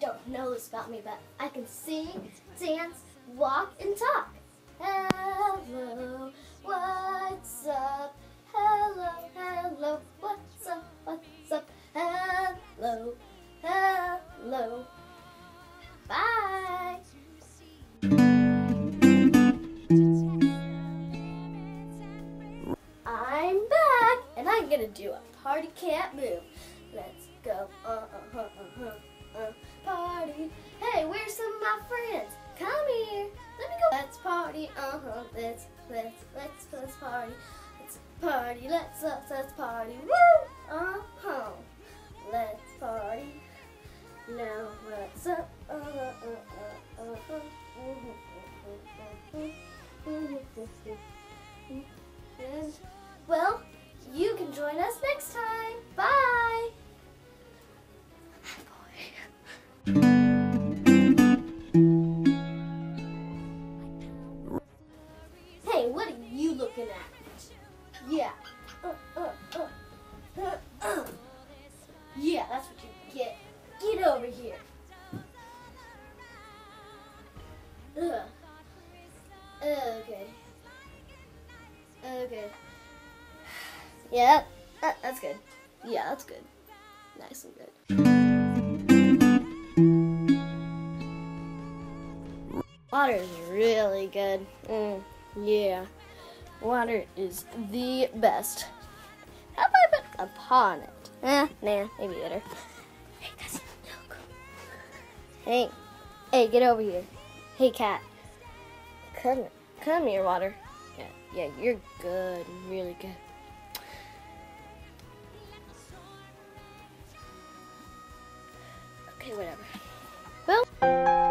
taught me, but I can sing, dance, walk, and talk. Hello, what's up? Hello, hello, what's up? What's up? Hello, hello. Bye. I'm back, and I'm gonna do a party cat move. Let's go. Uh, uh, friends? Come here. Let me go. Let's party. Uh huh. Let's let's let's let's party. Let's party. Let's let's let's party. Woo! Uh huh. Let's party. Now what's up? Uh, uh, uh, uh, uh, uh. Well, you can join us next time. Bye. looking at? Yeah. Uh, uh, uh, uh, uh. Yeah, that's what you get. Get over here. Ugh. Okay. Okay. Yep. Uh, that's good. Yeah, that's good. Nice and good. Water is really good. Mm, yeah. Water is the best. About I put a paw on it? Eh, nah, maybe later. Hey, cousin, look. Hey, hey, get over here. Hey, cat. Come, come here, water. Yeah, yeah, you're good, really good. Okay, whatever. Well.